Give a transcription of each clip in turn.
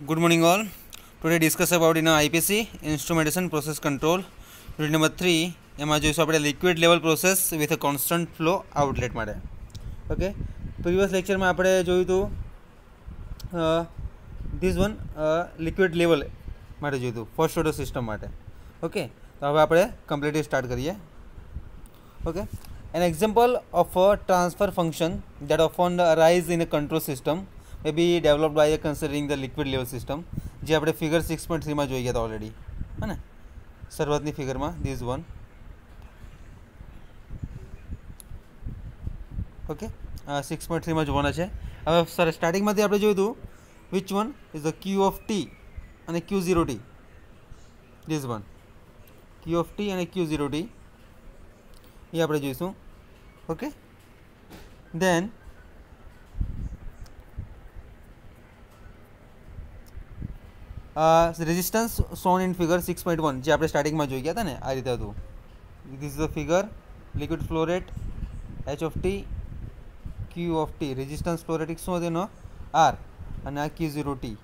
Good morning all. Today discuss about in IPC instrumentation process control. Unit number 3 એમાં જોઈશું આપણે liquid level process with a constant flow outlet માટે okay previous લેક્ચરમાં આપણે જોયું હતું ધીસ વન લિક્વિડ લેવલ માટે જોયું હતું ફર્સ્ટ ઓર્ડર સિસ્ટમ માટે ઓકે તો હવે આપણે કમ્પ્લીટલી સ્ટાર્ટ કરીએ okay an example of a transfer function that often arise in a control system may be developed by considering the liquid level system જે આપણે ફિગર સિક્સ પોઈન્ટ થ્રીમાં જોઈ ગયા હતા ઓલરેડી હે ને શરૂઆતની ફિગરમાં this one okay six point થ્રીમાં જોવાના છે હવે સર સ્ટાર્ટિંગમાંથી આપણે જોયું હતું which one is the Q of T અને Q zero T this one Q of T અને ક્યુ ઝીરો ટી એ આપણે જોઈશું okay then resistance shown in figure six point one જે આપણે સ્ટાર્ટિંગમાં જોઈ ગયા હતા ને આ રીતે હતું this is the figure liquid flow rate H of T Q of T resistance flow rate શું હતું એનો આર અને આ Q zero T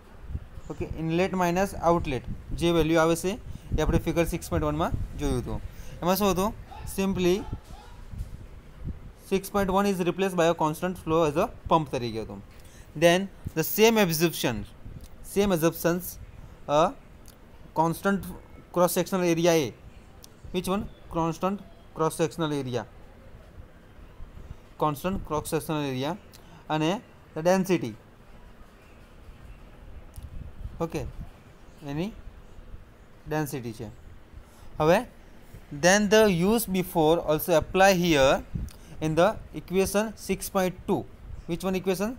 okay inlet minus outlet જે વેલ્યુ આવે છે એ આપણે ફિગર સિક્સ પોઈન્ટ વનમાં જોયું હતું એમાં શું હતું simply six point one is replace by a constant flow as a pump તરીકે હતું then the same absorption same absorptions a constant cross sectional area A. Which one? Constant cross sectional area. Constant cross sectional area અને the density. Okay. Any density છે હવે then the use before also apply here in the equation 6.2 which one equation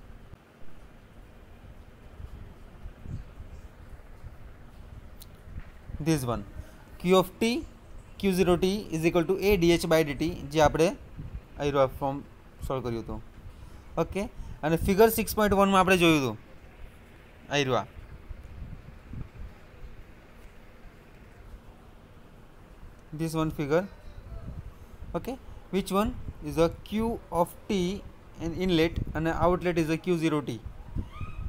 this one q of t q0 t is equal to a dh by dt જે આપણે આઈરો form solve કર્યું હતું okay અને figure six point વનમાં આપણે જોયું હતું આઈરો this one figure okay which one is a q of t and inlet અને outlet is a q0 t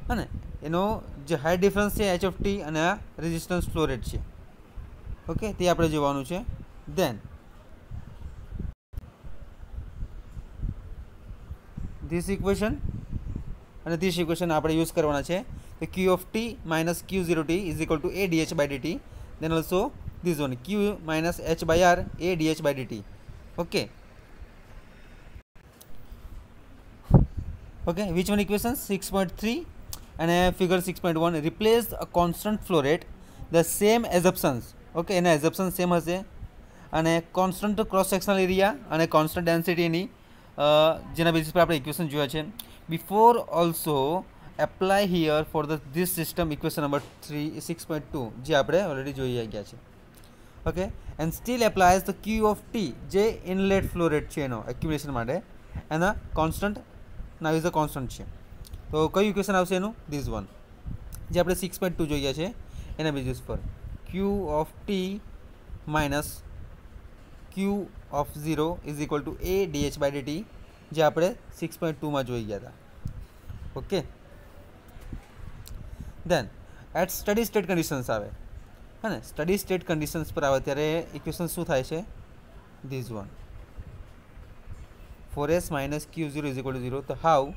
અને એનો જે હાઈ ડિફરન્સ છે એચ ઓફ ટી અને આ રેઝિસ્ટન્સ ફ્લો રેટ છે ઓકે તે આપણે જોવાનું છે દેન ધીસ ઇક્વેશન અને ધીસ ઇક્વેશન આપણે યુઝ કરવાના છે તો Q of T minus Q zero T is equal to A DH by DT then also this one q minus h by r a dh by dt okay okay which one equation 6.3 and uh, figure 6.1 replace a constant flow rate the same assumptions okay એના assumption same હશે. અને constant cross sectional area અને constant ડેન્સિટીની જેના basis પર આપણે equation જોયા છે. Before also apply here for the this system equation number three six point two જે આપણે ઓલરેડી જોઈ ગયા છે. Okay and still applies the Q of T જે ઇનલેટ ફ્લો રેટ છે એનો એક્યુમ્યુલેશન માટે. એના constant now is a constant છે. તો કયું ઇક્વેશન આવશે એનું? ધીસ વન જે આપણે સિક્સ પોઈન્ટ ટુ જોઈએ છે, એના બેઝિસ પર. Q of T minus Q of zero is equal to A DH by DT જે આપણે સિક્સ પોઈન્ટ ટુમાં જોઈ ગયા હતા okay then at steady state conditions આવે હા ને સ્ટડી સ્ટેટ કન્ડિશન્સ પર આવે ત્યારે ઇક્વેશન શું થાય છે these one four S minus Q zero is equal to zero તો હાઉ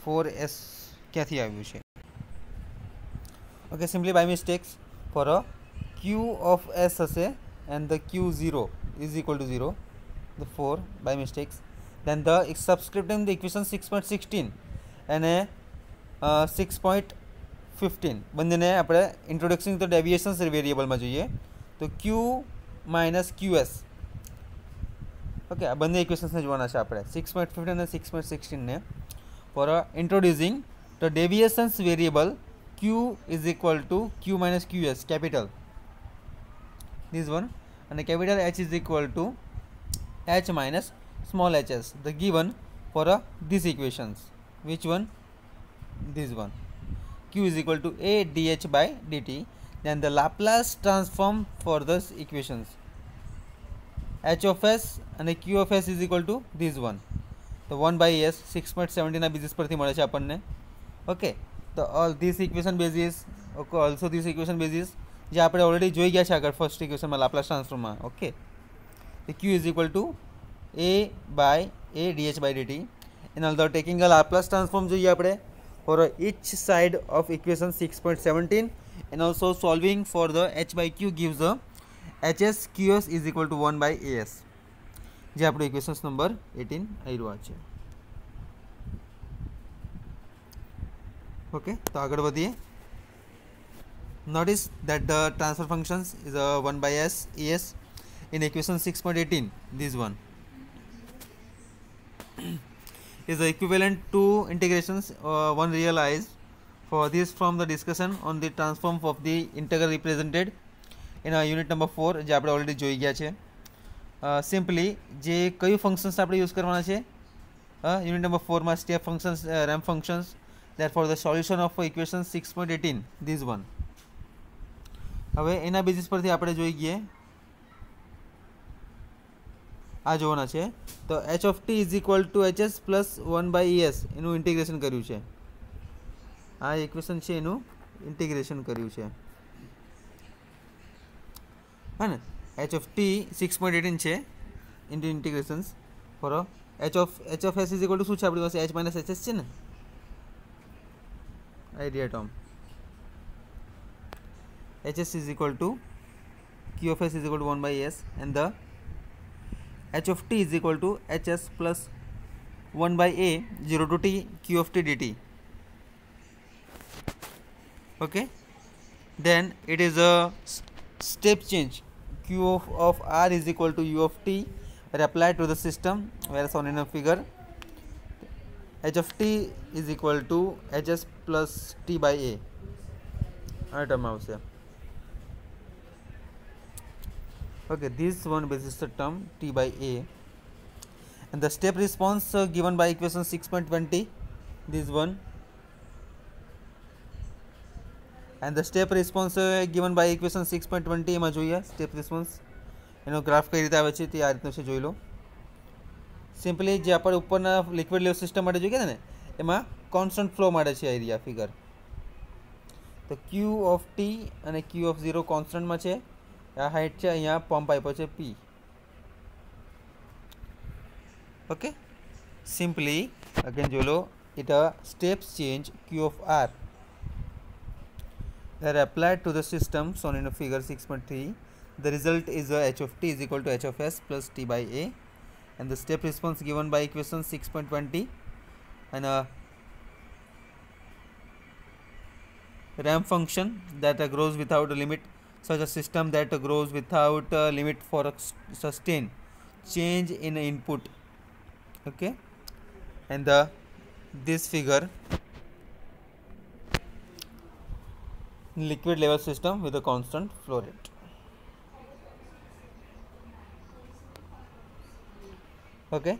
ફોર એસ ક્યાંથી આવ્યું છે okay simply by mistakes for a Q of S હશે and the Q zero is equal to zero the for by mistakes then the subscript in the equation six point sixteen અને six point fifteen બંનેને આપણે introduction તો deviations વેરિયેબલમાં જોઈએ તો Q minus Q S okay આ બંને ઇક્વેશન્સને જોવાના છે આપણે સિક્સ પોઈન્ટ ફિફ્ટીન અને six point સિક્સટીનને for introducing the deviations variable Q is equal to Q minus Q S capital this one અને capital H is equal to H minus small H S the given for a this equations which one this one q is equal to a dh by dt then the Laplace transform for this equations h of s અને q of s is equal to this one તો one by S six point સેવન્ટીના basis પરથી મળે છે આપણને okay તો all this equation basis okay also this equation basis જે આપણે already જોઈ ગયા છે આગળ ફર્સ્ટ ઇક્વેશનમાં Laplace ટ્રાન્સફોર્મમાં okay Q is equal to A by A DH by DT એના અંદર ટેકિંગ અ લાપ્લાસ ટ્રાન્સફોર્મ જોઈએ આપણે for each side of equation 6.17 and also solving for the h by q gives the hs qs is equal to 1 by as જે આપણું equations number eighteen આવ્યું આ છે okay તો આગળ વધીએ notice that the transfer functions is a 1 by s es in equation 6.18 this one is equivalent to integrations uh, one realized for this from the discussion on the transform of the integral represented in a unit number 4 જે આપણે already જોઈ ગયા છે simply જે કયું functions આપણે use કરવાના છે યુનિટ નંબર ફોરમાં step functions RAM functions that for the solution of equation six point eighteen these one હવે એના બેઝિસ પરથી આપણે જોઈ ગઈએ આ જોવાના છે તો H of T is equal to H S plus one by ES એનું ઇન્ટિગ્રેશન કર્યું છે આ ઇક્વેશન છે એનું ઇન્ટિગ્રેશન કર્યું છે હા ને H of T six point eighteen છે into integrations for H of H of S is equal to શું છે આપણી પાસે એચ માઇનસ એચ એસ છે ને idea term hs is equal to q of s is equal to 1 by s and the h of t is equal to hs plus 1 by a 0 to t q of t dt. Okay? Then it is a step change. Q of, of r is equal to u of t where applied to the system. Whereas on in a figure? H of t is equal to hs plus t by a આ term આવશે okay this one basis the term t by a and the step response uh, given by equation 6.20 this one and the step response uh, given by equation 6.20 એમાં જોઈએ step response એનો graph કઈ રીતે આવે છે તે આ રીતનો છે જોઈ લો સિમ્પલી જે આપણે ઉપરના લિક્વિડ લેવલ સિસ્ટમ માટે જોઈએ ને એમાં કોન્સ્ટન્ટ ફ્લો માટે છે એરિયા ફિગર તો ક્યુ ઓફ ટી અને ક્યુ ઓફ ઝીરો કોન્સ્ટન્ટમાં છે આ હાઇટ છે અહીંયા પંપ આપ્યો છે પી ઓકે સિમ્પલી અગેન જોઈ લો it a steps change Q of R are applied to the system shown in a figure 6.3 the result is uh, h of t is equal to h of s plus t by a and the step response given by equation 6.20 and a ramp function that uh, grows without a limit such a system that grows without a limit for a s- sustained change in input. Okay? And the this figure liquid level system with a constant flow rate. Okay,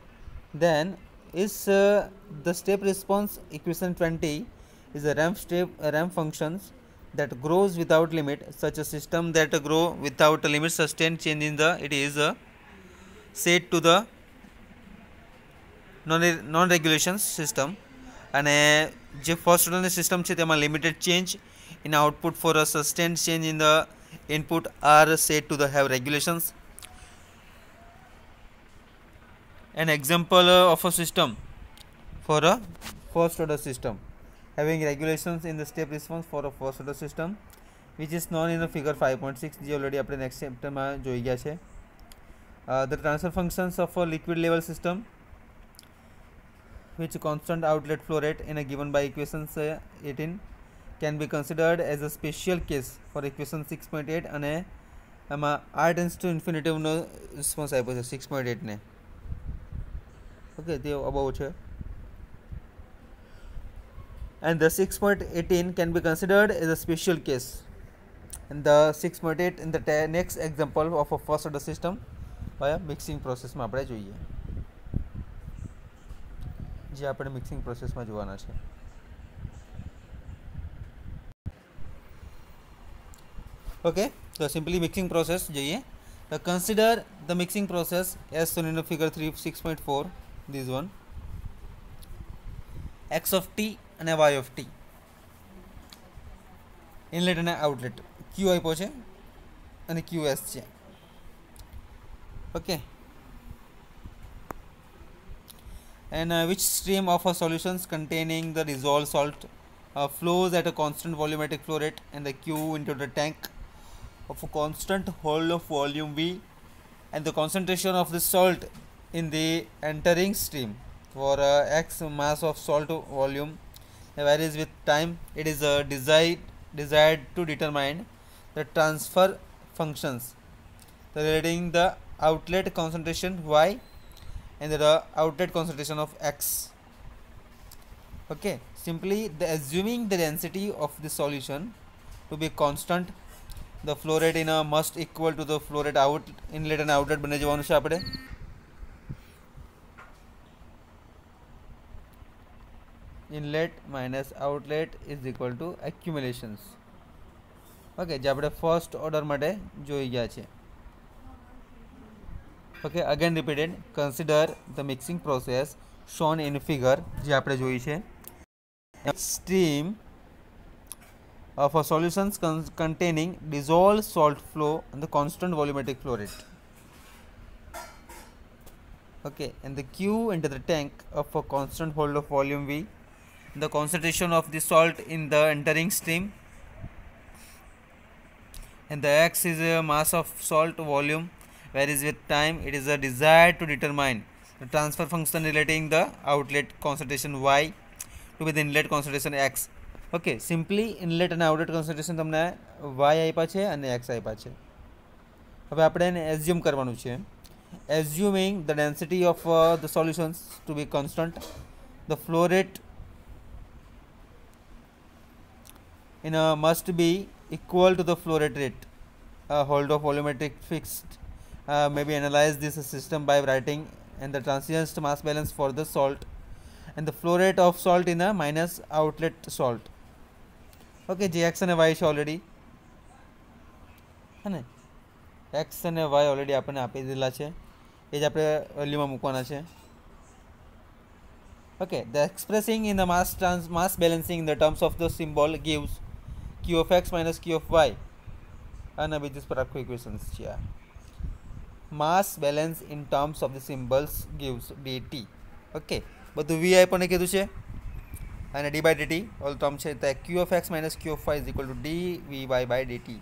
then is uh, the step response equation 20 is a ramp step a ramp functions that grows without limit such a system that grow without a limit sustained change in the it is uh, set to the non non regulation system અને જે first ઓર્ડરની system છે તેમાં limited change in output for a sustained change in the input are said to the have regulations an example uh, of a system for a first order system having regulations in the step response for a first order system which is known in the figure 5.6 જે already આપણે next chapter માં જોઈ ગયા છે uh, the transfer functions of a liquid level system which constant outlet flow rate in a given by equations uh, 18 can be considered as a special case for equation 6.8 અને એમાં r tends to infinitive નો response આપ્યો છે 6.8 ને okay તે about છે and the 6.18 can be considered as a special case and the 6.8 in the te- next example of a first order system via mixing process માં આપણે જોઈએ જે આપણે મિક્સિંગ પ્રોસેસમાં જોવાના છે okay so simply mixing process જોઈએ તો consider the mixing process as shown in the figure 3 6.4 this one x of t અને y of t ઇનલેટ અને આઉટલેટ ક્યુ આપ્યો છે અને ક્યુ એસ છે okay and uh, which stream of a solutions containing the dissolved salt uh, flows at a constant volumetric flow rate and the Q into the tank of a constant whole of volume V and the concentration of the salt in the entering stream for uh, X mass of salt volume varies with time it is uh, desired desired to determine the transfer functions relating the outlet concentration Y and the outlet concentration of x okay simply the assuming the density of the solution to be constant the flow rate in a must equal to the flow rate out inlet and outlet બને જવાનું છે આપણે inlet minus outlet is equal to accumulations okay જે આપણે first order માટે જોઈ ગયા છે okay again repeated consider the mixing process shown in figure જે આપણે જોઈ છે stream of a solutions con containing dissolved salt flow and the constant volumetric flow rate okay and the q into the tank of a constant hold of volume v the concentration of the salt in the entering stream and the x is a mass of salt volume varies with time it is a desire to determine the transfer function relating the outlet concentration y to be the inlet concentration x okay simply inlet અને outlet concentration તમને Y આપ્યા છે અને x આપ્યા છે હવે આપણે એને એઝ્યુમ કરવાનું છે assuming the density of the solutions to be constant the flow rate in a must be equal to the flow rate rate uh, hold of volumetric fixed uh, maybe analyze this system by writing and the transition mass balance for the salt and the flow rate of salt in a minus outlet salt okay જે x અને Y છે already હે ને x અને Y already આપણને આપી દીધેલા છે એ જ આપણે વેલ્યુમાં મૂકવાના છે okay the expressing in the mass trans mass balancing in the terms of the symbol gives q of x minus q of y અને બીજું પર આખું ઇક્વેશન્સ છે આ mass balance in terms of the symbols gives DT okay બધું Vi પણ કીધું છે અને D by DT all term છે તો Q of X minus Q of Y is equal to D V Y by DT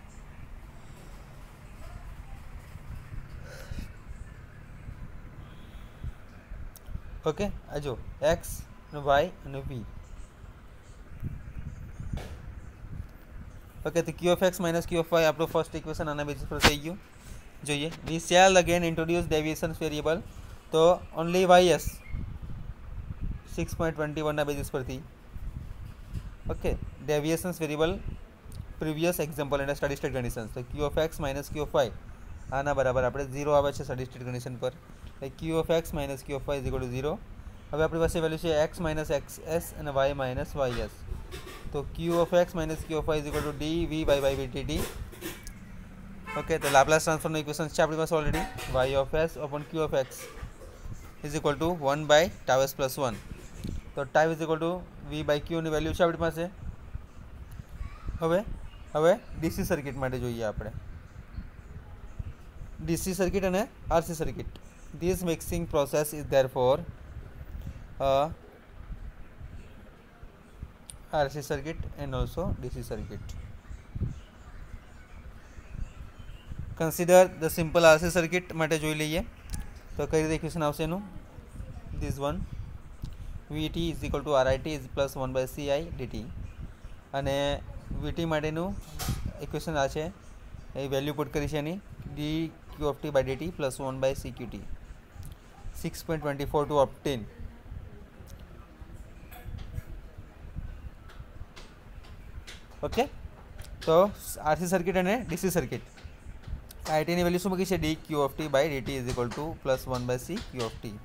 okay આ જો x અને વાય અને વી ઓકે તો Q of X minus Q of Y આપણું first equation આના basis પર થઈ ગયું જોઈએ we shall again introduce deviations variable તો only Y S six point twenty વનના basis પરથી okay deviations variable previous example અને સ્ટડી સ્ટેટ કન્ડિશન્સ તો Q of X minus Q of Y આના બરાબર આપણે ઝીરો આવે છે સ્ટડી સ્ટેટ કન્ડિશન પર Q of X minus Q of Y is equal to zero હવે આપણી પાસે વેલ્યુ છે એક્સ માઇનસ એક્સ એસ અને વાય માઇનસ વાય એસ તો Q of X minus Q of Y is equal to D V Y by V T T okay તો Laplace ટ્રાન્સફરનો equation છે આપણી પાસે already Y of S open Q of X is equal to one by tau S plus one તો tau is equal to V by ક્યુની value છે આપણી પાસે હવે હવે ડીસી સર્કિટ માટે જોઈએ આપણે ડીસી સર્કિટ અને RC circuit this mixing process is therefore a RC circuit and also DC circuit. Consider the simple RC circuit માટે જોઈ લઈએ. તો કઈ રીતે ઇક્વેશન આવશે એનું? This one V T is equal to R I T is plus one by C I D T અને વીટી માટેનું ઇક્વેશન આ છે. એ વેલ્યુ પુટ કરી છે એની. D Q of T by DT plus one by C Q T six point twenty four to obtain. Okay તો RC circuit અને DC circuit આઈટીની value શું મૂકી છે? D Q of T by DT is equal to plus one by C Q of T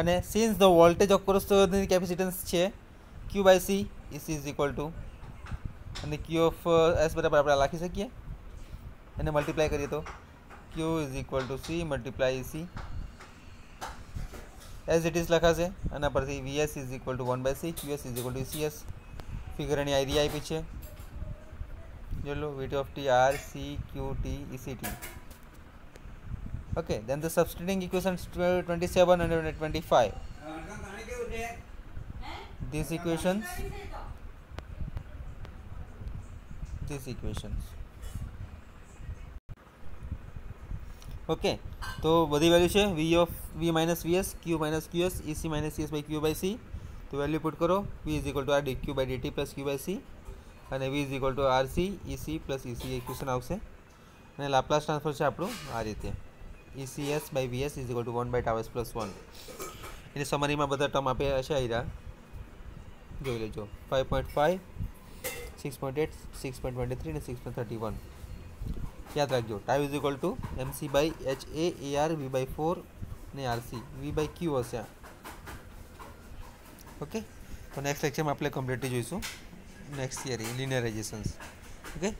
અને since the voltage of course capacitance છે Q by C is is equal to અને ક્યુ of S બરાબર આપણે લખી શકીએ. એને multiply કરીએ તો Q is equal to C multiply C as it is લખાશે, આના પરથી VS is equal to one by C QS is equal to CS ફિગરની ID આપી છે જો લો VT of T R C Q T EC T okay then the substituting equations 27 and 25 these equations these equations okay તો બધી value છે V of V minus VS Q minus QS EC minus CS by Q by C તો value put કરો V is equal to R D Q by DT plus Q by C અને V is equal to R C EC plus EC equation આવશે અને Laplace transfer છે આપણું આ રીતે ECS by VS is equal to 1 by tau s plus 1 એની સમરીમાં બધા term આપ્યા છે આયરા જોઈ લેજો 5.5 6.8 6.23 અને 6.31 યાદ રાખજો tau is equal to MC by H A A R V by four અને આરસી વી બાય ક્યુ હશે ઓકે? તો નેક્સ્ટ લેક્ચરમાં આપણે કમ્પ્લીટલી જોઈશું. Next theory linearisations okay?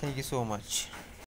Thank you so much